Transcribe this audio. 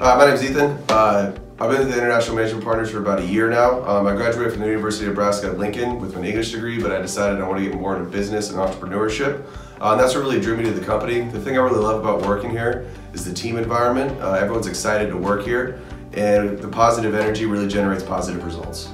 Hi, my name is Ethan. Uh, I've been at the International Management Partners for about a year now. Um, I graduated from the University of Nebraska at Lincoln with an English degree, but I decided I want to get more into business and entrepreneurship. Uh, and that's what really drew me to the company. The thing I really love about working here is the team environment. Uh, everyone's excited to work here, and the positive energy really generates positive results.